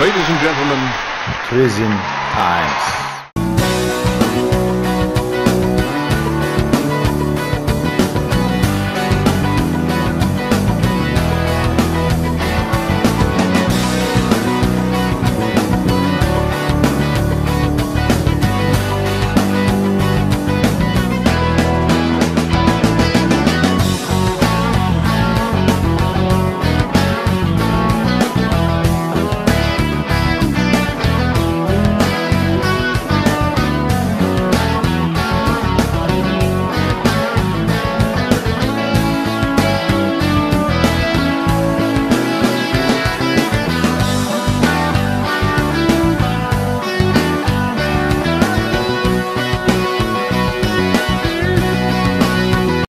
Ladies and gentlemen, Prison Times.